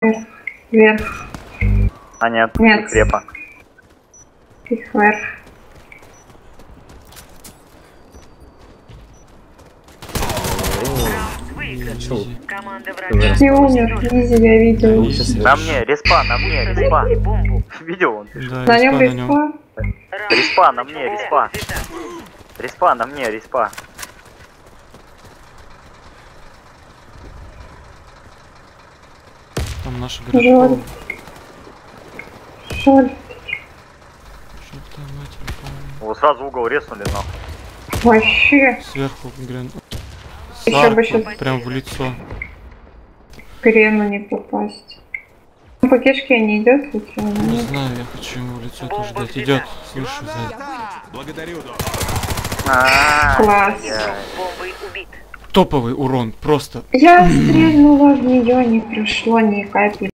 Вверх. Вверх. А нет, Нет. их репа. Их вверх. Команда врага. Не умер. Изи, я видел. На мне, респа, на мне, респа. Видел он? пишет. Да, на нем. респа. Респа на мне, респа. Респа на мне, респа. Там там мать попала. Его сразу угол резнули, нахуй. Вообще. Сверху грен. Ещё бы щас- прям в лицо. Грену не попасть. По кишке не идет случайно? Не нет? знаю, я хочу ему в лицо Бомба тоже дать. Идет, слышу сзади. Благодарю, Класс. Топовый урон, просто Я стрельнула в нее, не прошло ни капли.